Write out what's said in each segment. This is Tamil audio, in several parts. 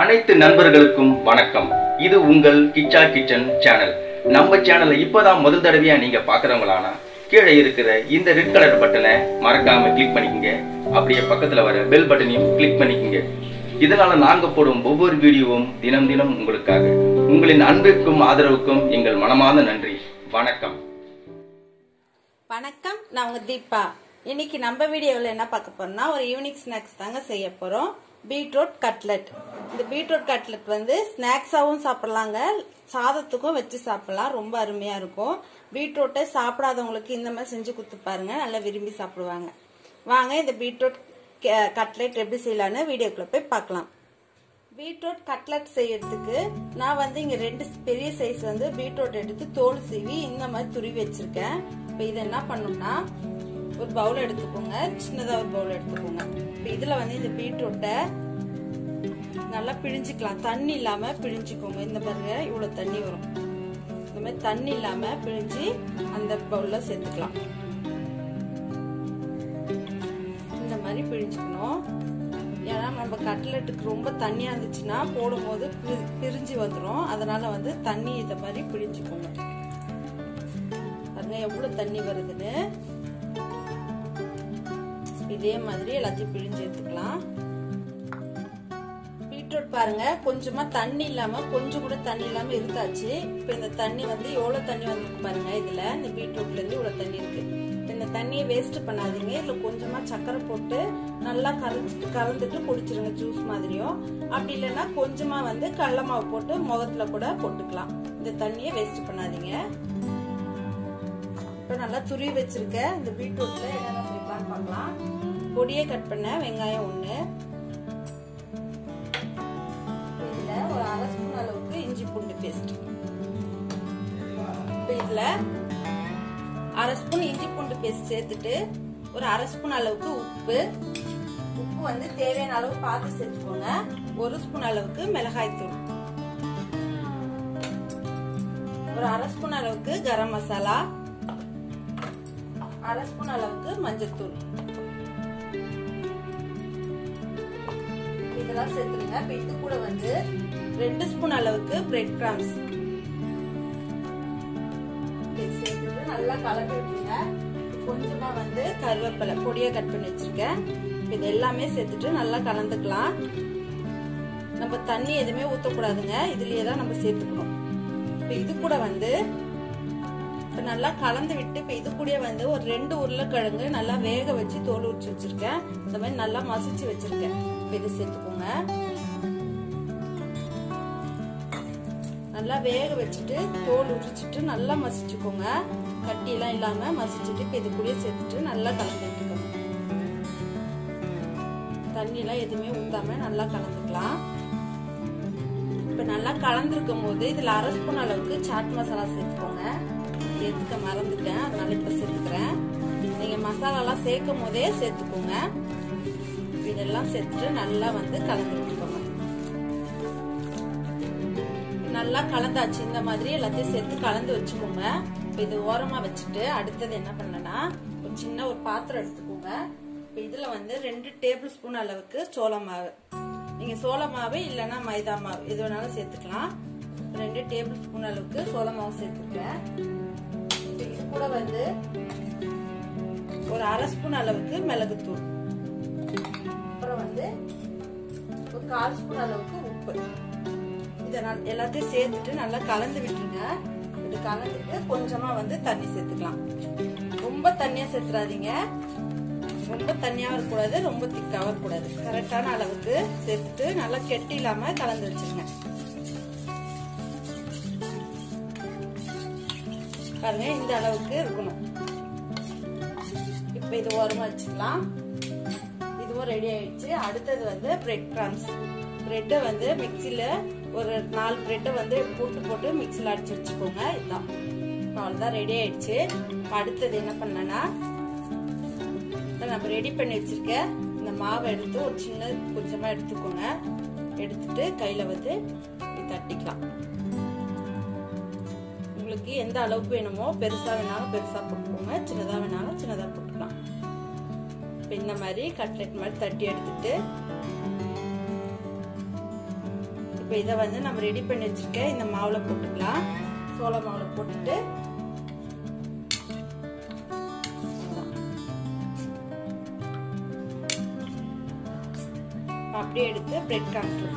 அனைத்து நண்பர்களுக்கும் வணக்கம். இது உங்கள் கிச்சா கிச்சன் சேனல். நம்ம சேனலை இப்போதான் முதல் தடவையாக நீங்கள் பார்க்குறவங்களானா கீழே இருக்கிற இந்த ரெட் கலர் பட்டனை மறக்காமல் கிளிக் பண்ணிக்கோங்க. அப்படியே பக்கத்தில் வர பெல் பட்டனையும் கிளிக் பண்ணிக்கங்க. இதனால நாங்கள் போடும் ஒவ்வொரு வீடியோவும் தினம் தினம் உங்களுக்காக. உங்களின் அன்பிற்கும் ஆதரவுக்கும் எங்கள் மனமார்ந்த நன்றி. வணக்கம். வணக்கம் நான் உங்கள் தீபா. இன்னைக்கு நம்ம வீடியோவில் என்ன பார்க்க போறோம்னா ஒரு ஈவினிங் ஸ்நாக்ஸ் தாங்க செய்ய போகிறோம் பீட்ரூட் கட்லெட். இந்த பீட்ரூட் கட்லெட் வந்து ஸ்நாக்ஸாகவும் சாப்பிடலாங்க. சாதத்துக்கும் வச்சு சாப்பிடலாம். ரொம்ப அருமையாக இருக்கும். பீட்ரூட்டை சாப்பிடாதவங்களுக்கு இந்த மாதிரி செஞ்சு கொடுத்து பாருங்க. நல்லா விரும்பி சாப்பிடுவாங்க. வாங்க இந்த பீட்ரூட் கட்லெட் எப்படி செய்யலான்னு வீடியோக்குள்ள போய் பார்க்கலாம். பீட்ரூட் கட்லட் செய்யறதுக்கு நான் வந்து இங்க ரெண்டு பெரிய சைஸ் வந்து பீட்ரூட் எடுத்து தோல் சீவி இந்த மாதிரி துருவி வச்சிருக்கேன். இப்போ இதை என்ன பண்ணணும்னா ஒரு பவுல் எடுத்துக்கோங்க. சின்னதா ஒரு பவுல் எடுத்துக்கோங்க. இப்போ இதுல வந்து இந்த பீட்ரூட்டை நல்லா பிழிஞ்சுக்கலாம். தண்ணி இல்லாம பிழிஞ்சுக்கோங்க. இந்த பாருங்க இவ்வளவு தண்ணி வரும். இந்த மாதிரி தண்ணி இல்லாம பிழிஞ்சு அந்த பவுல்ல சேர்த்துக்கலாம். இந்த மாதிரி பிழிஞ்சுக்கணும். ஏன்னா நம்ம கட்லெட்டுக்கு ரொம்ப தண்ணியா இருந்துச்சுன்னா போடும்போது பி- பிரிஞ்சு வந்துடும் அதனால வந்து தண்ணி இந்த மாதிரி பிழிஞ்சுக்கோங்க. பாருங்க எவ்வளவு தண்ணி வருதுன்னு. இதே மாதிரி எல்லாத்தையும் பிழிஞ்சு எடுத்துக்கலாம். பீட்ரூட் பாருங்க கொஞ்சமா தண்ணி இல்லாம கொஞ்சம் கூட தண்ணி இல்லாம இருந்தாச்சு. இப்ப இந்த தண்ணி வந்து எவ்வளவு தண்ணி வந்திருக்கு பாருங்க இதுல. இந்த பீட்ரூட்ல இருந்து இவ்வளவு தண்ணி இருக்கு. இந்த தண்ணியை வேஸ்ட் பண்ணாதீங்க. இதுல கொஞ்சமா சக்கரை போட்டு நல்லா கரைச்சிட்டு கலந்துட்டு குடிச்சிருங்க ஜூஸ் மாதிரியும். அப்படி இல்லைன்னா கொஞ்சமா வந்து கடல மாவு போட்டு முகத்துல கூட போட்டுக்கலாம். இந்த தண்ணியை வேஸ்ட் பண்ணாதீங்க. இப்ப நல்லா துருவி வச்சிருக்க இந்த பீட்ரூட்ல. என்னென்ன பொடியை கட் பண்ண வெங்காயம் ஒண்ணு. இதுல ஒரு அரை ஸ்பூன் அளவுக்கு இஞ்சி பூண்டு பேஸ்ட் இப்போ இதுல அரை ஸ்பூன் இஞ்சி பூண்டு பேஸ்ட் சேர்த்துட்டு ஒரு அரை ஸ்பூன் அளவுக்கு உப்பு. உப்பு வந்து தேவையான அளவு பார்த்து சேர்த்துக்கோங்க. ஒரு ஸ்பூன் அளவுக்கு மிளகாய் தூள். ஒரு அரை ஸ்பூன் அளவுக்கு கரம் மசாலா. அரை ஸ்பூன் அளவுக்கு மஞ்சள் தூள் இதெல்லாம் சேர்த்துருங்க. இப்ப இது கூட வந்து ரெண்டு ஸ்பூன் அளவுக்கு பிரெட் கிராம்ஸ் சேர்த்துட்டு நல்லா கலந்து விட்டுருங்க. கொஞ்சமா வந்து கருவேப்பிலை பொடியா கட் பண்ணி வச்சிருக்கேன். இது எல்லாமே சேர்த்துட்டு நல்லா கலந்துக்கலாம். நம்ம தண்ணி எதுவுமே ஊத்தக்கூடாதுங்க. இதுலயே தான் நம்ம சேர்த்துக்கணும். இப்ப இது கூட வந்து இப்ப நல்லா கலந்து விட்டு இப்ப இது கூட வந்து ஒரு ரெண்டு உருளைக்கிழங்கு நல்லா வேக வச்சு தோல் உரிச்சு வச்சிருக்கேன். இந்த மாதிரி நல்லா மசிச்சு வச்சிருக்கேன். இது சேர்த்துக்கோங்க. நல்லா வேக வச்சுட்டு தோல் உரிச்சிட்டு நல்லா மசிச்சுக்கோங்க. கட்டி எல்லாம் இல்லாம மசிச்சுட்டு இப்ப இது கூட சேர்த்துட்டு நல்லா கலந்துட்டுக்கோங்க தண்ணி எல்லாம் எதுவுமே ஊத்தாம நல்லா கலந்துக்கலாம். இப்ப நல்லா கலந்துருக்கும் போது இதுல அரை ஸ்பூன் அளவுக்கு சாட் மசாலா சேர்த்துக்கோங்க. சேர்த்துக்க மறந்துட்டேன். அதனால இப்ப சேர்த்துக்கிறேன். நீங்க மசாலாலாம் சேர்க்கும் போதே சேர்த்துக்கோங்க. இதெல்லாம் சேர்த்துட்டு நல்லா வந்து கலந்து விட்டுக்கோங்க நல்லா கலந்தாச்சு இந்த மாதிரி எல்லாத்தையும் சேர்த்து கலந்து வச்சுக்கோங்க. இப்ப இது ஓரமா வச்சுட்டு அடுத்தது என்ன பண்ணனா ஒரு சின்ன ஒரு பாத்திரம் எடுத்துக்கோங்க. இப்ப இதுல வந்து ரெண்டு டேபிள் ஸ்பூன் அளவுக்கு சோள மாவு. நீங்க சோள மாவு இல்லைன்னா மைதா மாவு எது வேணாலும் சேர்த்துக்கலாம். ரெண்டு டேபிள் ஸ்பூன் அளவுக்கு சோள மாவு சேர்த்துருக்கேன். இது கூட வந்து ஒரு அரை ஸ்பூன் அளவுக்கு மிளகுத்தூள். அப்புறம் வந்து ஒரு கால் ஸ்பூன் அளவுக்கு உப்பு. இதை எல்லாத்தையும் சேர்த்துட்டு நல்லா கலந்து விட்டுருங்க. இது கலந்துட்டு கொஞ்சமா வந்து தண்ணி சேர்த்துக்கலாம். ரொம்ப தண்ணியா சேர்த்துறாதீங்க. ரொம்ப தண்ணியாவும் இருக்கக்கூடாது ரொம்ப திக்காவும் இருக்கக்கூடாது கரெக்டான அளவுக்கு சேர்த்துட்டு நல்லா கெட்டி இல்லாம கலந்து வச்சிருங்க. பாருங்க இந்த அளவுக்கு இருக்கணும். இப்ப இது ஓரமா வச்சுக்கலாம். இதுவும் ரெடி ஆயிடுச்சு. அடுத்தது வந்து பிரெட் கிரம்ஸ் பிரெட்டை வந்து மிக்சியில ஒரு நாலு பிரெட்டை வந்து போட்டு போட்டு மிக்சியில் அடிச்சு வச்சுக்கோங்க. இதுதான் அவ்வளோதான் ரெடி ஆயிடுச்சு. அடுத்தது என்ன பண்ணனா நம்ம ரெடி பண்ணி வச்சிருக்க இந்த மாவை எடுத்து ஒரு சின்ன கொஞ்சமா எடுத்துக்கோங்க. எடுத்துட்டு கையில வந்து தட்டிக்கலாம். உங்களுக்கு எந்த அளவுக்கு வேணுமோ பெருசா வேணாலும் பெருசா போட்டுக்கோங்க. சின்னதா வேணாலும் சின்னதா போட்டுக்கலாம். இப்போ இந்த மாதிரி கட்லெட் மாதிரி தட்டி எடுத்துட்டு இப்போ இதை வந்து நம்ம ரெடி பண்ணி வச்சிருக்கேன் இந்த மாவுல போட்டுக்கலாம். சோள மாவுல போட்டுட்டு அப்படியே எடுத்து பிரெட் கான்ஸ்ல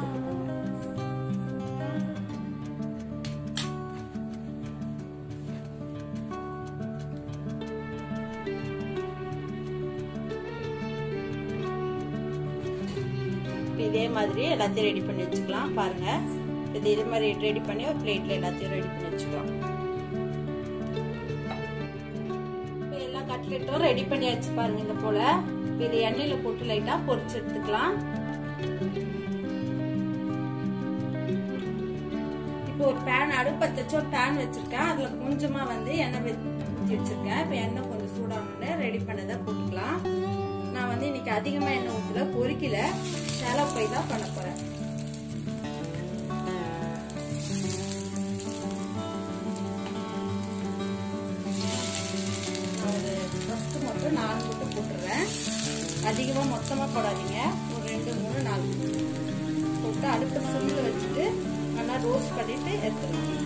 இதே மாதிரி எல்லாத்தையும் ரெடி பண்ணி வச்சுக்கலாம். பாருங்க. இது இது மாதிரி ரெடி பண்ணி ஒரு பிளேட்ல எல்லாத்தையும் ரெடி பண்ணி வச்சுக்கலாம். எல்லா கட்லெட்டும் ரெடி பண்ணி வச்சு பாருங்க இந்த போல. இது எண்ணெயில போட்டு லைட்டா பொரிச்சு எடுத்துக்கலாம். இப்போ ஒரு பேன் அடுப்பத்த வச்சு ஒரு பேன் வச்சிருக்கேன். அதுல கொஞ்சமா வந்து எண்ணெய் ஊற்றி வச்சிருக்கேன். இப்போ எண்ணெய் கொஞ்சம் சூடானோடனே ரெடி பண்ணதை போட்டுக்கலாம். நான் வந்து இன்னைக்கு அதிகமா எண்ணெய் ஊற்றல பொறிக்கல நிலப்பை போய் தான் பண்ண போறேன். ஒரு ஃபஸ்ட்டு மட்டும் நாலு மட்டும் போட்டுடுறேன் அதிகமாக மொத்தமாக போடாதீங்க. ஒரு ரெண்டு மூணு நாலு. போட்டு அடுத்த சிம்மில் வச்சுட்டு நல்லா ரோஸ்ட் பண்ணிட்டு எடுத்துருவோம்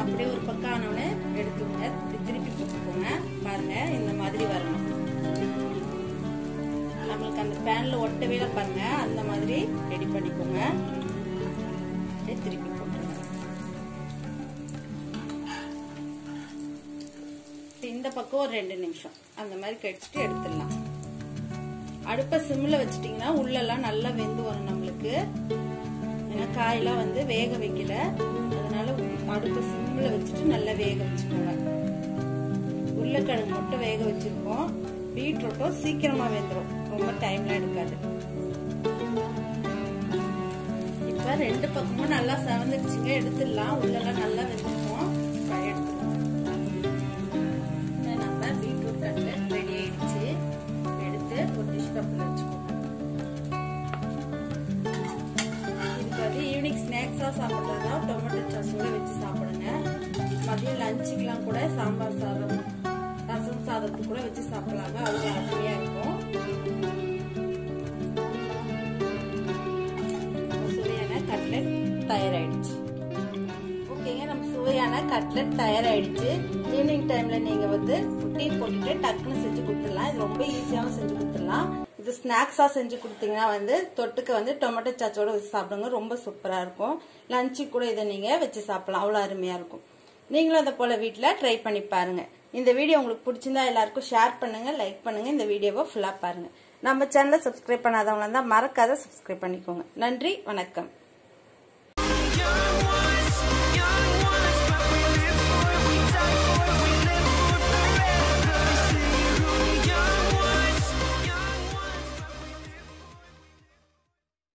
அப்படியே ஒரு பக்கம் ஆனவுடனே எடுத்துக்கோங்க. திருப்பி போட்டுக்கோங்க. பாருங்க இந்த மாதிரி வரணும். நம்மளுக்கு அந்த பேன்ல ஒட்டவே பாருங்க. அந்த மாதிரி ரெடி பண்ணிக்கோங்க. திருப்பி போட்டுருங்க. இந்த பக்கம் ஒரு ரெண்டு நிமிஷம். அந்த மாதிரி கடிச்சிட்டு எடுத்துடலாம். அடுப்பை சிம்மில் வச்சிட்டிங்கன்னா உள்ளெல்லாம் நல்லா வெந்து வரும் நம்மளுக்கு. ஏன்னா காயெல்லாம் வந்து வேக வைக்கல. அதனால அடுப்பை சிம்மில் வச்சுட்டு நல்லா வேக வச்சுக்கோங்க. உருளைக்கிழங்கு மட்டும் வேக வச்சிருக்கோம். பீட்ரூட்டும் சீக்கிரமாக வெந்துடும் ரொம்ப டைம்லாம் எடுக்காது. இப்போ ரெண்டு பக்கமும் நல்லா செவந்துடுச்சுங்க எடுத்துடலாம். உள்ளெல்லாம் நல்லா வெந்திருக்கும் எடுத்துருவோம் நம்ம பீட்ரூட் கட்லெட் ரெடி ஆயிடுச்சு. எடுத்து ஒரு டிஷ் கப்பில் வச்சுக்கோங்க. இதுக்கு வந்து ஈவினிங் ஸ்நாக்ஸாக சாப்பிட்றதா டொமேட்டோ சாஸோட வச்சு சாப்பிடுங்க. மதியம் லஞ்சுக்கெலாம் கூட சாம்பார் சாதம் ரசம் சாதத்துக்கு கூட வச்சு சாப்பிடலாங்க. அவ்வளோ அருமையாக இருக்கும். சுவையான கட்லெட் தயாராயிடுச்சு. ஓகேங்க நம்ம சுவையான கட்லெட் தயாராயிடுச்சு. ஈவினிங் டைம்ல நீங்க வந்து டீ போட்டுட்டு டக்குன்னு செஞ்சு கொடுத்துடலாம். இது ரொம்ப ஈஸியாகவும் செஞ்சு கொடுத்துடலாம். இது ஸ்நாக்ஸா செஞ்சு கொடுத்தீங்கன்னா வந்து தொட்டுக்கு வந்து டொமேட்டோ சாச்சோட வச்சு சாப்பிடுங்க. ரொம்ப சூப்பரா இருக்கும். லஞ்சு கூட இதை நீங்க வச்சு சாப்பிடலாம். அவ்வளோ அருமையா இருக்கும். நீங்களும் அதை போல வீட்டில் ட்ரை பண்ணி பாருங்க. இந்த வீடியோ உங்களுக்கு பிடிச்சிருந்தா எல்லாருக்கும் ஷேர் பண்ணுங்க லைக் பண்ணுங்க இந்த வீடியோவை ஃபுல்லா பாருங்க. நம்ம சேனலை சப்ஸ்கிரைப் பண்ணாதவங்களா இருந்தால் மறக்காத சப்ஸ்கிரைப் பண்ணிக்கோங்க. நன்றி வணக்கம்.